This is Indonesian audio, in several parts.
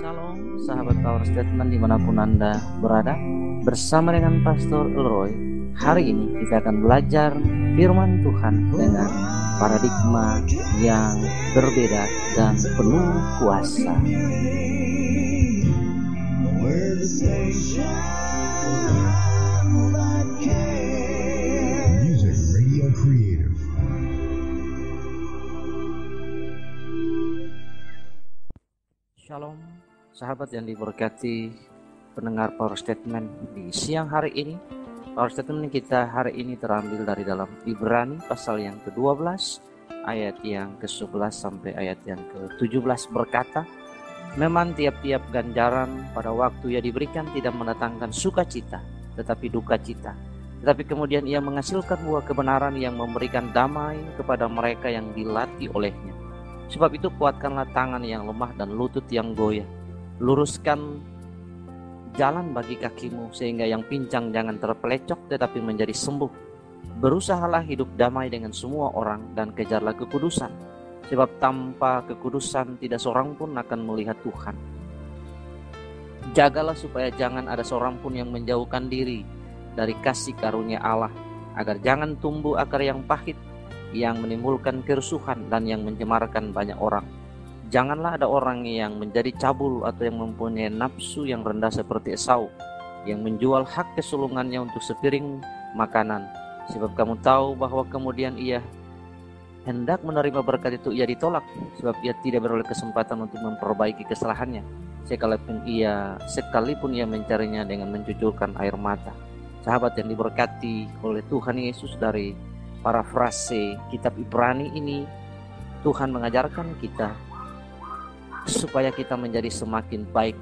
Shalom, sahabat Power Statement di mana pun Anda berada. Bersama dengan Pastor Elroy Hari ini kita akan belajar firman Tuhan dengan paradigma yang berbeda dan penuh kuasa sahabat yang diberkati pendengar Power Statement di siang hari ini. Power Statement kita hari ini terambil dari dalam Ibrani pasal yang ke-12 ayat yang ke-11 sampai ayat yang ke-17 berkata, Memang tiap-tiap ganjaran pada waktu ia diberikan tidak mendatangkan sukacita, tetapi duka cita. Tetapi kemudian ia menghasilkan buah kebenaran yang memberikan damai kepada mereka yang dilatih olehnya. Sebab itu kuatkanlah tangan yang lemah dan lutut yang goyah. Luruskan jalan bagi kakimu sehingga yang pincang jangan terpelecok tetapi menjadi sembuh. Berusahalah hidup damai dengan semua orang dan kejarlah kekudusan. Sebab tanpa kekudusan tidak seorang pun akan melihat Tuhan. Jagalah supaya jangan ada seorang pun yang menjauhkan diri dari kasih karunia Allah agar jangan tumbuh akar yang pahit yang menimbulkan kerusuhan dan yang mencemarkan banyak orang. Janganlah ada orang yang menjadi cabul atau yang mempunyai nafsu yang rendah seperti Esau, yang menjual hak kesulungannya untuk sepiring makanan. Sebab kamu tahu bahwa kemudian ia hendak menerima berkat itu ia ditolak, sebab ia tidak beroleh kesempatan untuk memperbaiki kesalahannya. Sekalipun ia sekalipun ia mencarinya dengan mencucurkan air mata. Sahabat yang diberkati oleh Tuhan Yesus dari parafrase kitab Ibrani ini Tuhan mengajarkan kita supaya kita menjadi semakin baik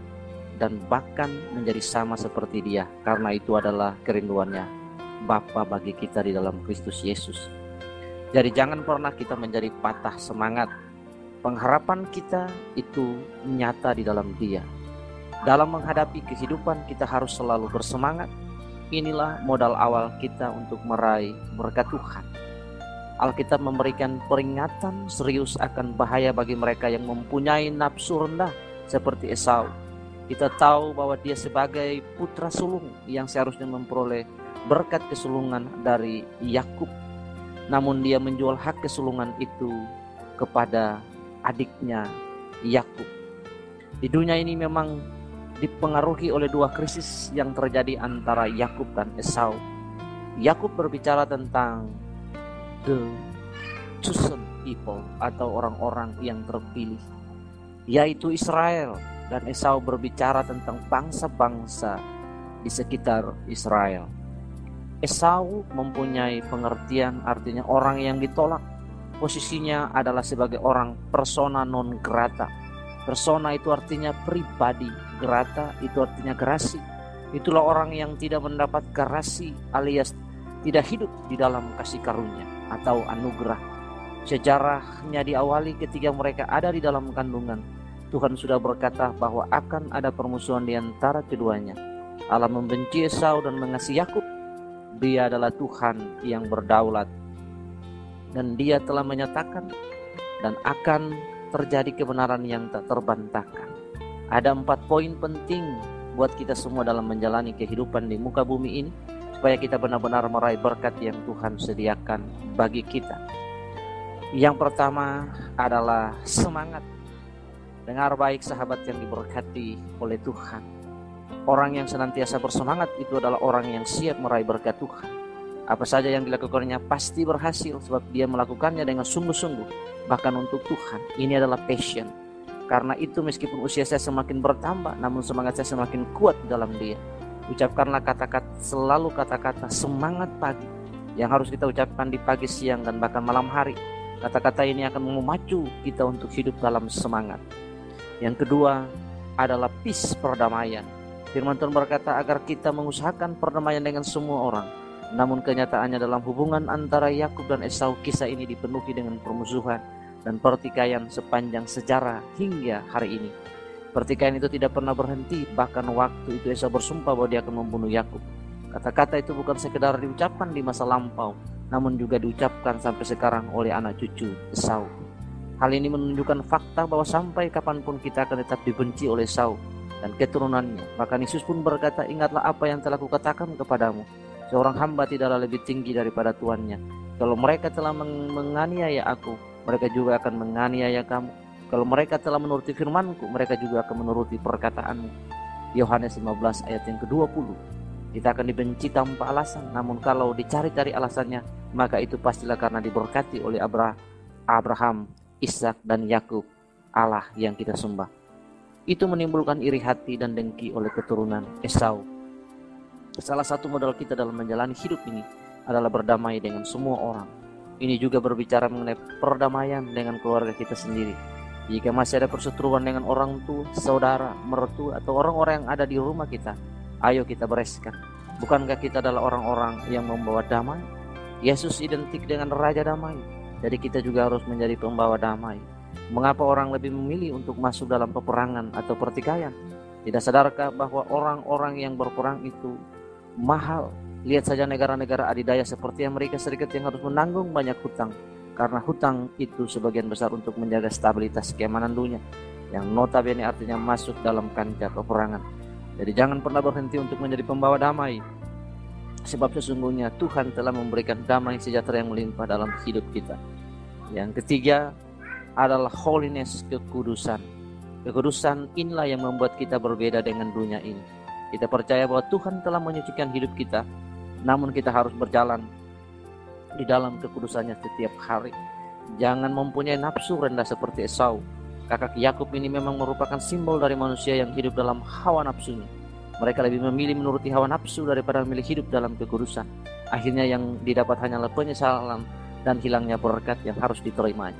dan bahkan menjadi sama seperti dia karena itu adalah kerinduannya Bapa bagi kita di dalam Kristus Yesus. Jadi jangan pernah kita menjadi patah semangat. Pengharapan kita itu nyata di dalam dia. Dalam menghadapi kehidupan kita harus selalu bersemangat Inilah modal awal kita untuk meraih berkat Tuhan. Alkitab memberikan peringatan serius akan bahaya bagi mereka yang mempunyai nafsu rendah seperti Esau. Kita tahu bahwa dia sebagai putra sulung yang seharusnya memperoleh berkat kesulungan dari Yakub. Namun dia menjual hak kesulungan itu kepada adiknya Yakub. Di dunia ini memang dipengaruhi oleh dua krisis yang terjadi antara Yakub dan Esau. Yakub berbicara tentang the chosen people atau orang-orang yang terpilih, yaitu Israel, dan Esau berbicara tentang bangsa-bangsa di sekitar Israel. Esau mempunyai pengertian artinya orang yang ditolak. Posisinya adalah sebagai orang persona non grata. Persona itu artinya pribadi, Gerata itu artinya gerasi. Itulah orang yang tidak mendapat gerasi alias tidak hidup di dalam kasih karunia atau anugerah. Sejarahnya diawali ketika mereka ada di dalam kandungan. Tuhan sudah berkata bahwa akan ada permusuhan di antara keduanya. Allah membenci Esau dan mengasihi Yakub. Dia adalah Tuhan yang berdaulat. Dan dia telah menyatakan dan akan terjadi kebenaran yang tak terbantahkan. Ada empat poin penting buat kita semua dalam menjalani kehidupan di muka bumi ini supaya kita benar-benar meraih berkat yang Tuhan sediakan bagi kita. Yang pertama adalah semangat. Dengar baik sahabat yang diberkati oleh Tuhan. Orang yang senantiasa bersemangat itu adalah orang yang siap meraih berkat Tuhan. Apa saja yang dilakukannya pasti berhasil sebab dia melakukannya dengan sungguh-sungguh bahkan untuk Tuhan. Ini adalah passion karena itu meskipun usia saya semakin bertambah, namun semangat saya semakin kuat dalam dia. Ucapkanlah kata-kata selalu kata-kata semangat pagi yang harus kita ucapkan di pagi, siang, dan bahkan malam hari. Kata-kata ini akan memacu kita untuk hidup dalam semangat. Yang kedua adalah peace perdamaian. Firman Tuhan berkata agar kita mengusahakan perdamaian dengan semua orang. Namun kenyataannya dalam hubungan antara Yakub dan Esau kisah ini dipenuhi dengan permusuhan dan pertikaian sepanjang sejarah hingga hari ini. Pertikaian itu tidak pernah berhenti, bahkan waktu itu Esau bersumpah bahwa dia akan membunuh Yakub. Kata-kata itu bukan sekedar diucapkan di masa lampau, namun juga diucapkan sampai sekarang oleh anak cucu Esau. Hal ini menunjukkan fakta bahwa sampai kapan pun kita akan tetap dibenci oleh Saul dan keturunannya. Bahkan Yesus pun berkata, ingatlah apa yang telah kukatakan kepadamu. Seorang hamba tidaklah lebih tinggi daripada tuannya. Kalau mereka telah meng menganiaya aku, mereka juga akan menganiaya kamu. Kalau mereka telah menuruti firmanku, mereka juga akan menuruti perkataanmu. Yohanes 15 ayat yang ke-20. Kita akan dibenci tanpa alasan, namun kalau dicari-cari alasannya, maka itu pastilah karena diberkati oleh Abraham, Ishak dan Yakub, Allah yang kita sembah. Itu menimbulkan iri hati dan dengki oleh keturunan Esau. Salah satu modal kita dalam menjalani hidup ini adalah berdamai dengan semua orang. Ini juga berbicara mengenai perdamaian dengan keluarga kita sendiri. Jika masih ada perseteruan dengan orang tua, saudara, mertua, atau orang-orang yang ada di rumah kita, ayo kita bereskan. Bukankah kita adalah orang-orang yang membawa damai? Yesus identik dengan Raja Damai. Jadi kita juga harus menjadi pembawa damai. Mengapa orang lebih memilih untuk masuk dalam peperangan atau pertikaian? Tidak sadarkah bahwa orang-orang yang berperang itu mahal? Lihat saja negara-negara adidaya seperti Amerika Serikat yang harus menanggung banyak hutang. Karena hutang itu sebagian besar untuk menjaga stabilitas keamanan dunia. Yang notabene artinya masuk dalam kancah peperangan. Jadi jangan pernah berhenti untuk menjadi pembawa damai. Sebab sesungguhnya Tuhan telah memberikan damai sejahtera yang melimpah dalam hidup kita. Yang ketiga adalah holiness, kekudusan. Kekudusan inilah yang membuat kita berbeda dengan dunia ini. Kita percaya bahwa Tuhan telah menyucikan hidup kita, namun kita harus berjalan di dalam kekudusannya setiap hari. Jangan mempunyai nafsu rendah seperti Esau. Kakak Yakub ini memang merupakan simbol dari manusia yang hidup dalam hawa nafsunya mereka lebih memilih menuruti hawa nafsu daripada memilih hidup dalam kekudusan. Akhirnya yang didapat hanyalah penyesalan dan hilangnya berkat yang harus diterimanya.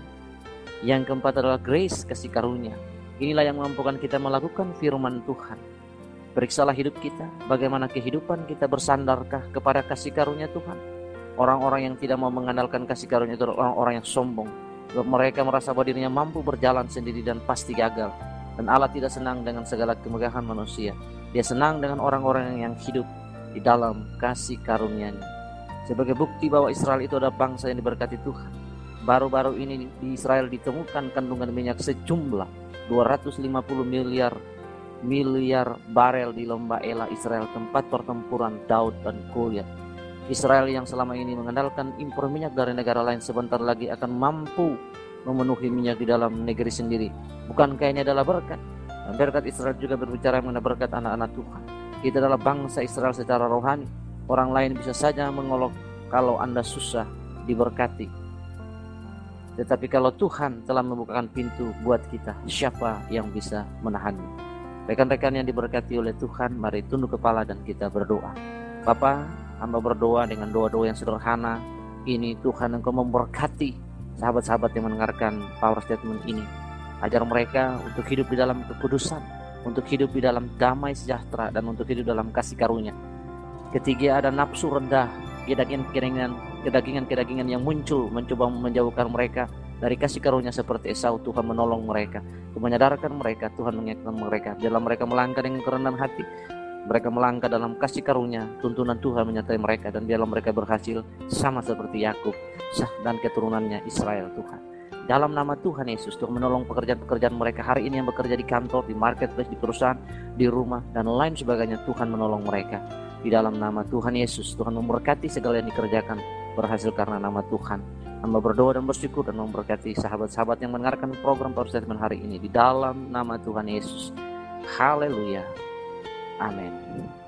Yang keempat adalah grace, kasih karunia. Inilah yang memampukan kita melakukan firman Tuhan. Periksalah hidup kita, bagaimana kehidupan kita bersandarkah kepada kasih karunia Tuhan. Orang-orang yang tidak mau mengandalkan kasih karunia itu adalah orang-orang yang sombong. Mereka merasa bahwa dirinya mampu berjalan sendiri dan pasti gagal. Dan Allah tidak senang dengan segala kemegahan manusia. Dia senang dengan orang-orang yang hidup di dalam kasih karunia-Nya. Sebagai bukti bahwa Israel itu adalah bangsa yang diberkati Tuhan. Baru-baru ini di Israel ditemukan kandungan minyak sejumlah 250 miliar miliar barel di lomba Ela Israel tempat pertempuran Daud dan Goliat. Israel yang selama ini mengandalkan impor minyak dari negara lain sebentar lagi akan mampu memenuhi minyak di dalam negeri sendiri. Bukankah ini adalah berkat? Berkat Israel juga berbicara mengenai berkat anak-anak Tuhan. Kita adalah bangsa Israel secara rohani. Orang lain bisa saja mengolok kalau Anda susah diberkati. Tetapi kalau Tuhan telah membukakan pintu buat kita, siapa yang bisa menahannya? Rekan-rekan yang diberkati oleh Tuhan, mari tunduk kepala dan kita berdoa. Bapa, hamba berdoa dengan doa-doa yang sederhana. Ini Tuhan Engkau memberkati sahabat-sahabat yang mendengarkan power statement ini ajar mereka untuk hidup di dalam kekudusan, untuk hidup di dalam damai sejahtera dan untuk hidup dalam kasih karunia. Ketiga ada nafsu rendah, kedagingan-kedagingan, kedagingan-kedagingan yang muncul mencoba menjauhkan mereka dari kasih karunia seperti Esau Tuhan menolong mereka, menyadarkan mereka, Tuhan mengingatkan mereka dalam mereka melangkah dengan kerendahan hati. Mereka melangkah dalam kasih karunia, tuntunan Tuhan menyertai mereka dan biarlah mereka berhasil sama seperti Yakub dan keturunannya Israel Tuhan. Dalam nama Tuhan Yesus, Tuhan menolong pekerjaan-pekerjaan mereka hari ini yang bekerja di kantor, di marketplace, di perusahaan, di rumah, dan lain sebagainya. Tuhan menolong mereka. Di dalam nama Tuhan Yesus, Tuhan memberkati segala yang dikerjakan berhasil karena nama Tuhan. Hamba berdoa dan bersyukur dan memberkati sahabat-sahabat yang mendengarkan program Power Statement hari ini. Di dalam nama Tuhan Yesus. Haleluya. Amen.